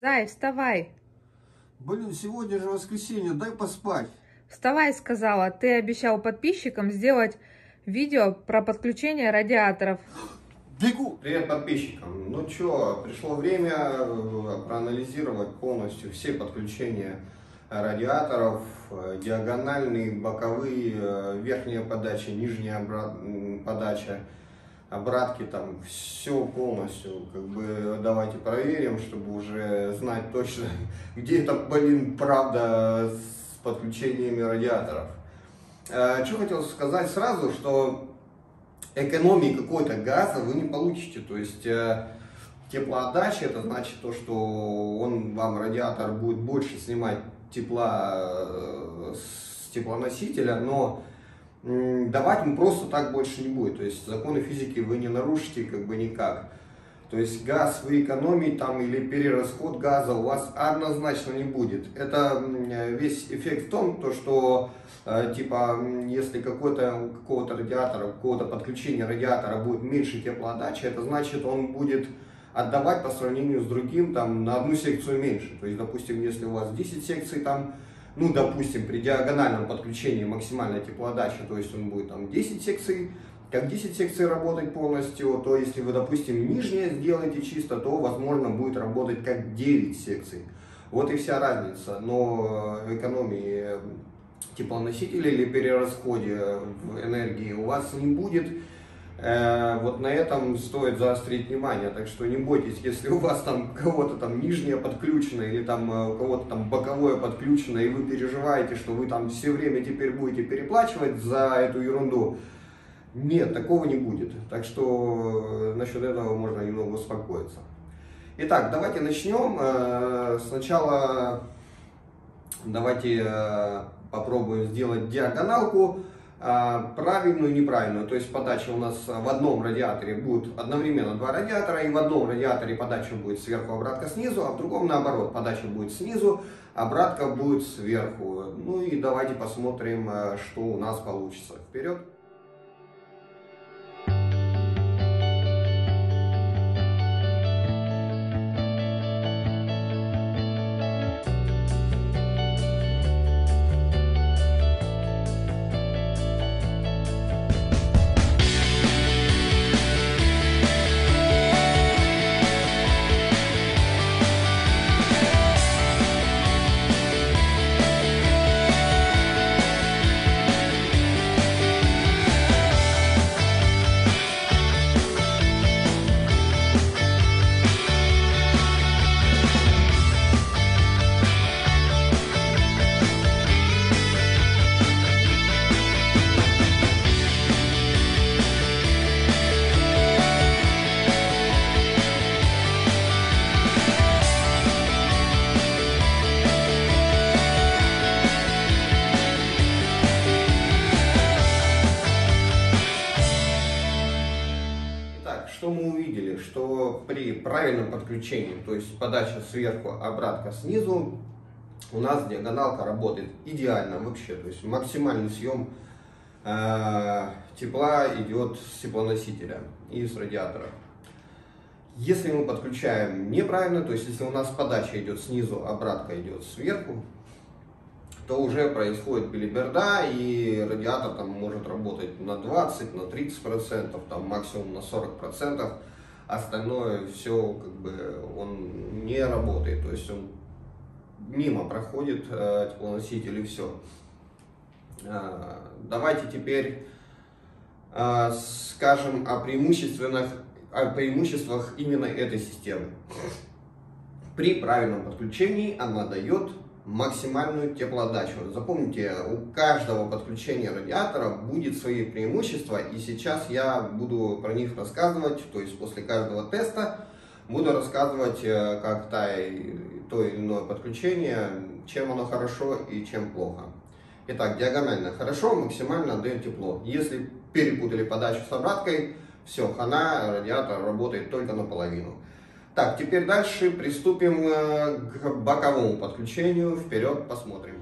Зай, вставай. Блин, сегодня же воскресенье, дай поспать. Вставай, сказала. Ты обещал подписчикам сделать видео про подключение радиаторов. Бегу. Привет подписчикам. Ну что, пришло время э, проанализировать полностью все подключения радиаторов, э, диагональные, боковые, э, верхняя подача, нижняя подача, обратки, там все полностью. Как бы давайте проверим, чтобы уже знать точно, где это, блин, правда с подключениями радиаторов. Что хотел сказать сразу, что экономии какой-то газа вы не получите. То есть э, теплоотдача это значит то, что он вам радиатор будет больше снимать тепла э, с теплоносителя, но давать ему просто так больше не будет. То есть законы физики вы не нарушите как бы никак. То есть газ вы экономите там или перерасход газа у вас однозначно не будет. Это весь эффект в том, то, что э, типа если какой-то какого-то радиатора, какого-то подключения радиатора будет меньше теплоотдачи, это значит он будет отдавать по сравнению с другим там на одну секцию меньше. То есть, допустим, если у вас 10 секций там, ну, допустим, при диагональном подключении максимальная теплоотдача, то есть он будет там 10 секций как 10 секций работать полностью, то если вы, допустим, нижнее сделаете чисто, то, возможно, будет работать как 9 секций. Вот и вся разница. Но экономии теплоносителя или перерасходе энергии у вас не будет. Э, вот на этом стоит заострить внимание, так что не бойтесь, если у вас там кого-то там нижнее подключено или там э, у кого-то там боковое подключено и вы переживаете, что вы там все время теперь будете переплачивать за эту ерунду, нет, такого не будет. Так что э, насчет этого можно немного успокоиться. Итак, давайте начнем. Сначала давайте попробуем сделать диагоналку правильную и неправильную. То есть подача у нас в одном радиаторе будет одновременно два радиатора, и в одном радиаторе подача будет сверху, обратка снизу, а в другом наоборот, подача будет снизу, обратка будет сверху. Ну и давайте посмотрим, что у нас получится. Вперед! Мы увидели? Что при правильном подключении, то есть подача сверху, обратка снизу, у нас диагоналка работает идеально вообще. То есть максимальный съем э, тепла идет с теплоносителя и с радиатора. Если мы подключаем неправильно, то есть если у нас подача идет снизу, обратка идет сверху, то уже происходит билиберда, и радиатор там может работать на 20, на 30 процентов, там максимум на 40 процентов. Остальное все как бы он не работает, то есть он мимо проходит э, теплоноситель и все. Э, давайте теперь э, скажем о преимущественных о преимуществах именно этой системы. При правильном подключении она дает максимальную теплоотдачу. Запомните, у каждого подключения радиатора будет свои преимущества, и сейчас я буду про них рассказывать, то есть после каждого теста буду рассказывать, э, как та, то или иное подключение, чем оно хорошо и чем плохо. Итак, диагонально хорошо, максимально отдает тепло. Если перепутали подачу с обраткой, все, хана, радиатор работает только наполовину. Так, теперь дальше приступим э, к боковому подключению. Вперед, посмотрим.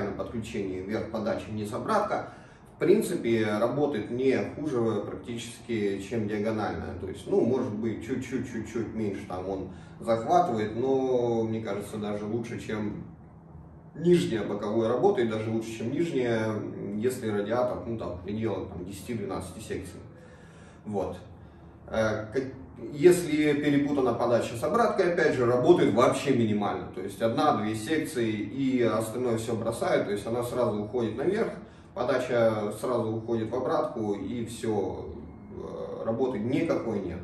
Правильном подключении вверх подачи вниз обратка, в принципе, работает не хуже практически, чем диагональная. То есть, ну, может быть, чуть-чуть, чуть-чуть меньше там он захватывает, но, мне кажется, даже лучше, чем нижняя боковая работает, даже лучше, чем нижняя, если радиатор, ну, там, пределах там, 10-12 секций. Вот. Если перепутана подача с обраткой, опять же, работает вообще минимально. То есть одна-две секции и остальное все бросает, то есть она сразу уходит наверх, подача сразу уходит в обратку и все, э, работы никакой нет.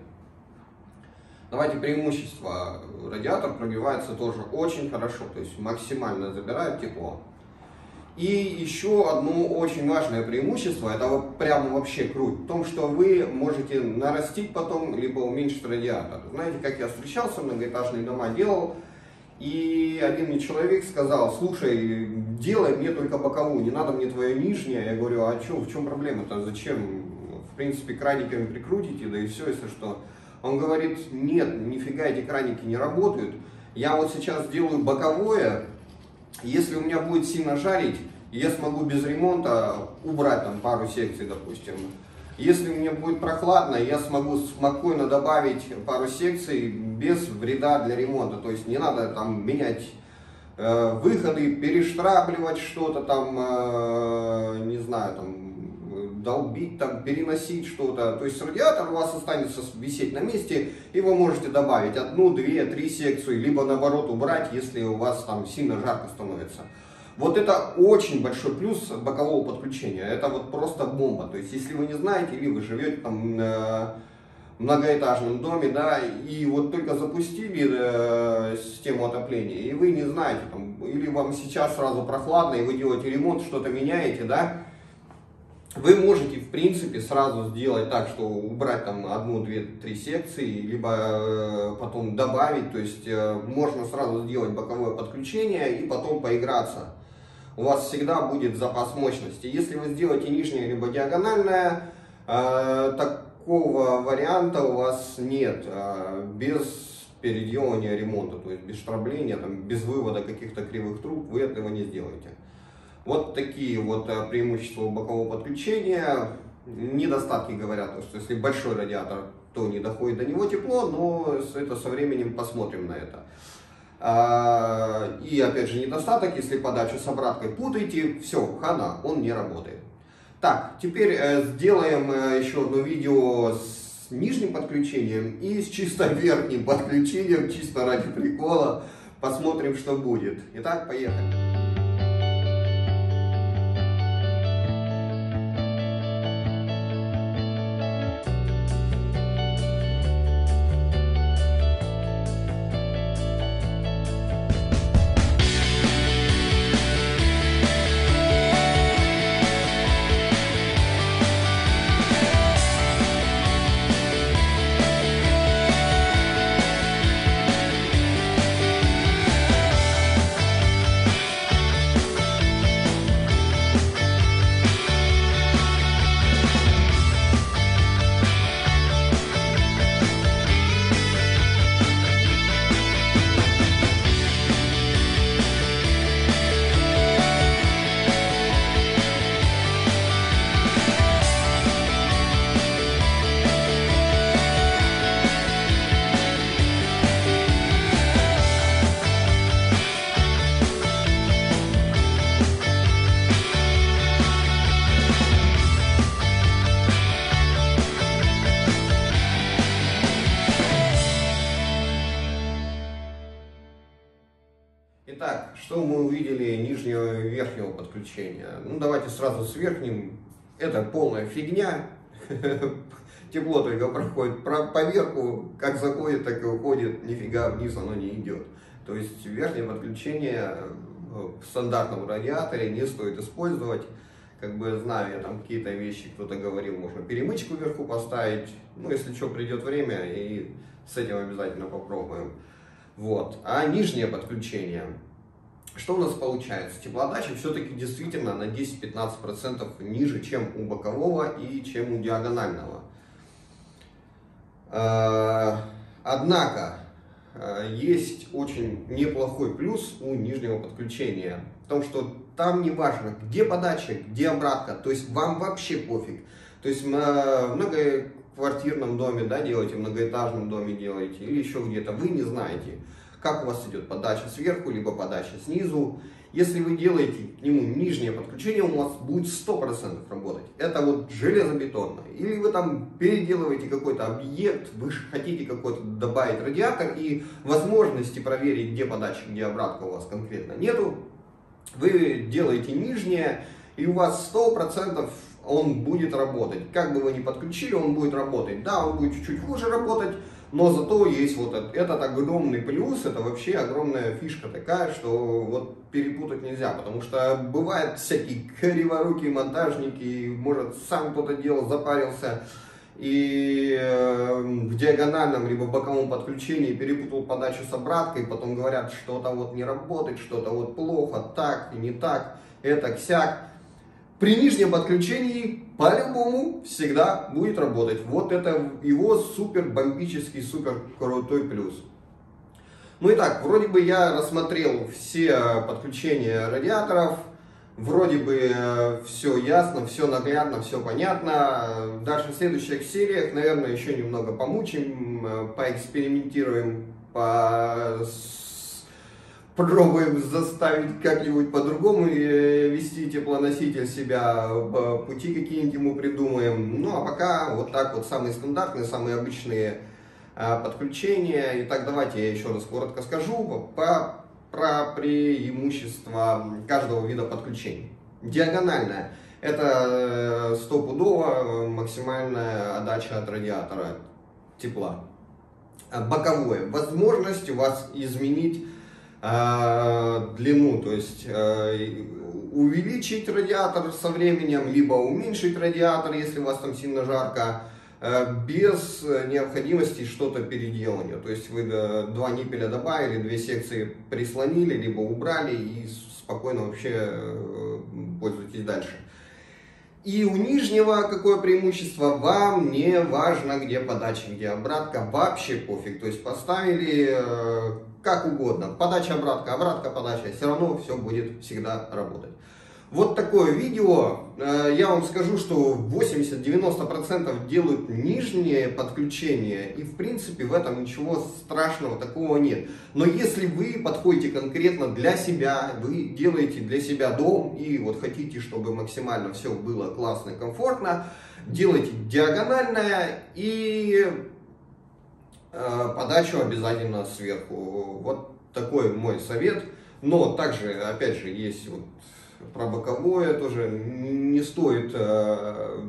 Давайте преимущества. Радиатор прогревается тоже очень хорошо, то есть максимально забирает тепло. И еще одно очень важное преимущество, это вот прямо вообще круть, в том, что вы можете нарастить потом, либо уменьшить радиатор. Знаете, как я встречался, многоэтажные дома делал, и один мне человек сказал, слушай, делай мне только боковую, не надо мне твое нижнее. Я говорю, а что, в чем проблема-то, зачем? В принципе, краниками прикрутите, да и все, если что. Он говорит, нет, нифига эти краники не работают. Я вот сейчас делаю боковое, если у меня будет сильно жарить, я смогу без ремонта убрать там пару секций, допустим. Если мне будет прохладно, я смогу спокойно добавить пару секций без вреда для ремонта. То есть не надо там менять э, выходы, перештрабливать что-то там, э, не знаю, там долбить, там, переносить что-то. То есть радиатор у вас останется висеть на месте, и вы можете добавить одну, две, три секции, либо наоборот убрать, если у вас там сильно жарко становится. Вот это очень большой плюс бокового подключения. Это вот просто бомба. То есть, если вы не знаете, или вы живете там э, в многоэтажном доме, да, и вот только запустили э, систему отопления, и вы не знаете, там, или вам сейчас сразу прохладно, и вы делаете ремонт, что-то меняете, да, вы можете, в принципе, сразу сделать так, что убрать там одну, две, три секции, либо э, потом добавить, то есть э, можно сразу сделать боковое подключение и потом поиграться. У вас всегда будет запас мощности. Если вы сделаете нижнее либо диагональное, э, такого варианта у вас нет, э, без переделания ремонта, то есть без штрабления, там, без вывода каких-то кривых труб вы этого не сделаете. Вот такие вот э, преимущества бокового подключения. Недостатки говорят, что если большой радиатор, то не доходит до него тепло, но это со временем посмотрим на это. А, и опять же недостаток, если подачу с обраткой путаете, все, хана, он не работает. Так, теперь э, сделаем э, еще одно видео с нижним подключением и с чисто верхним подключением, чисто ради прикола. Посмотрим, что будет. Итак, поехали. Верхнего подключения? Ну, давайте сразу с верхним. Это полная фигня. Тепло только проходит по верху, как заходит, так и уходит, нифига вниз оно не идет. То есть верхнее подключение в стандартном радиаторе не стоит использовать. Как бы знаю я там какие-то вещи, кто-то говорил, можно перемычку вверху поставить. Ну, если что, придет время, и с этим обязательно попробуем. Вот. А нижнее подключение. Что у нас получается? Теплоотдача все-таки действительно на 10-15% ниже, чем у бокового и чем у диагонального. Э, однако, э, есть очень неплохой плюс у нижнего подключения. В том, что там не важно, где подача, где обратка, то есть вам вообще пофиг. То есть в многоквартирном доме да, делаете, в многоэтажном доме делаете или еще где-то, вы не знаете, как у вас идет подача сверху, либо подача снизу. Если вы делаете к нему нижнее подключение, у вас будет 100% работать. Это вот железобетонно. Или вы там переделываете какой-то объект, вы хотите какой-то добавить радиатор и возможности проверить, где подача, где обратка у вас конкретно нету. Вы делаете нижнее, и у вас 100% он будет работать. Как бы вы ни подключили, он будет работать. Да, он будет чуть-чуть хуже работать, но зато есть вот этот, этот огромный плюс, это вообще огромная фишка такая, что вот перепутать нельзя, потому что бывают всякие криворукие монтажники, может сам кто-то делал, запарился, и э, в диагональном либо боковом подключении перепутал подачу с обраткой, потом говорят, что-то вот не работает, что-то вот плохо, так и не так, это ксяк. При нижнем подключении по-любому всегда будет работать. Вот это его супер бомбический, супер крутой плюс. Ну и так, вроде бы я рассмотрел все подключения радиаторов, вроде бы э, все ясно, все наглядно, все понятно. Дальше в следующих сериях, наверное, еще немного помучим, э, поэкспериментируем, по Попробуем заставить как-нибудь по-другому э, вести теплоноситель себя, пути какие-нибудь ему придумаем. Ну а пока вот так вот самые стандартные, самые обычные а, подключения. Итак, давайте я еще раз коротко скажу по, про преимущества каждого вида подключения. Диагональная – это э, стопудово максимальная отдача от радиатора тепла. Боковое – возможность у вас изменить а, длину, то есть э, увеличить радиатор со временем, либо уменьшить радиатор, если у вас там сильно жарко, э, без необходимости что-то переделания. То есть вы э, два ниппеля добавили, две секции прислонили, либо убрали и спокойно вообще пользуйтесь дальше. И у нижнего какое преимущество? Вам не важно, где подача, где обратка, вообще пофиг. То есть поставили как угодно. Подача, обратка, обратка, подача. Все равно все будет всегда работать. Вот такое видео. Э, я вам скажу, что 80-90% делают нижнее подключение. И в принципе в этом ничего страшного такого нет. Но если вы подходите конкретно для себя, вы делаете для себя дом и вот хотите, чтобы максимально все было классно и комфортно, делайте диагональное и Э, подачу обязательно сверху. Вот такой мой совет. Но также, опять же, есть вот про боковое тоже не стоит э,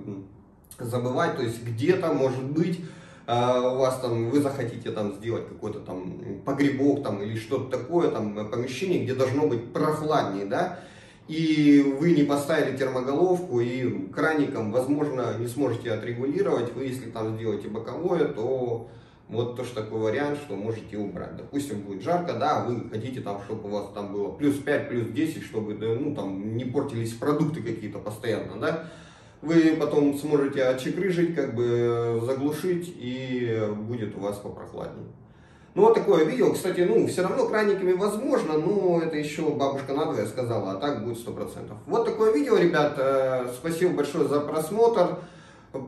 забывать. То есть где-то, может быть, э, у вас там, вы захотите там сделать какой-то там погребок там или что-то такое, там помещение, где должно быть прохладнее, да, и вы не поставили термоголовку и краником, возможно, не сможете отрегулировать, вы если там сделаете боковое, то вот тоже такой вариант, что можете убрать. Допустим, будет жарко, да, вы хотите там, чтобы у вас там было плюс 5, плюс 10, чтобы ну, там не портились продукты какие-то постоянно, да. Вы потом сможете отчекрыжить, как бы заглушить и будет у вас попрохладнее. Ну, вот такое видео. Кстати, ну, все равно краниками возможно, но это еще бабушка надвое сказала, а так будет 100%. Вот такое видео, ребят. Э, спасибо большое за просмотр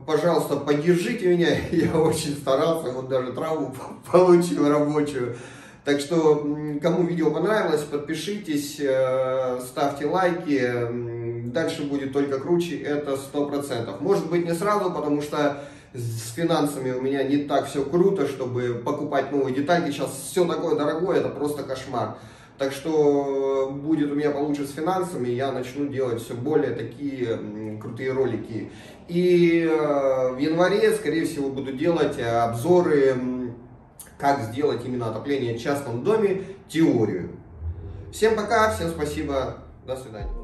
пожалуйста, поддержите меня, я очень старался, вот даже травму получил рабочую. Так что, кому видео понравилось, подпишитесь, э, ставьте лайки, дальше будет только круче, это сто процентов. Может быть не сразу, потому что с финансами у меня не так все круто, чтобы покупать новые детали. Сейчас все такое дорогое, это просто кошмар. Так что будет у меня получше с финансами, я начну делать все более такие крутые ролики. И э, в январе, скорее всего, буду делать э, обзоры, как сделать именно отопление в частном доме, теорию. Всем пока, всем спасибо, до свидания.